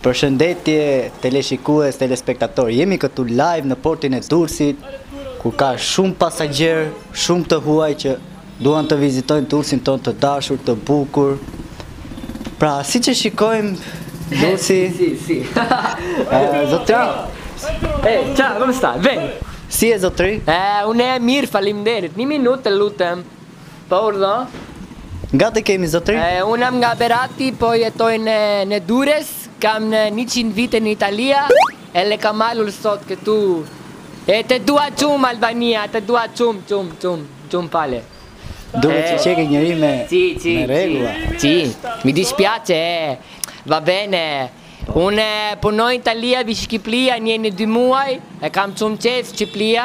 Përshëndetje teleshikues, telespektator, jemi këtu live në portin e Durrësit, ku ka shumë pasagjerë, shumë të huaj që duan të vizitojnë Durrësin tonë të dashur, të bukur. Pra, siç e shikojmë Durrësi, si, si. eh, zotëri, E, ça, come sta? Veni. si je zotëri? E, unë e mirë, faleminderit. Një minutë, të lutem. Po urdhno. Nga të kemi zotri? Unë jam nga Berati, po jetoj në Durrës, kam njëzet vite në Italia, edhe kam ardhur sot këtu. E të dua shumë Albania, të dua shumë, shumë, shumë, shumë fale. Duket që qenke njeri me rregulla. Si, mi dispiace, va bene. Unë punoj në Italia, vi Shqipëria, një herë në dy muaj, e kam shumë qejf Shqipëria,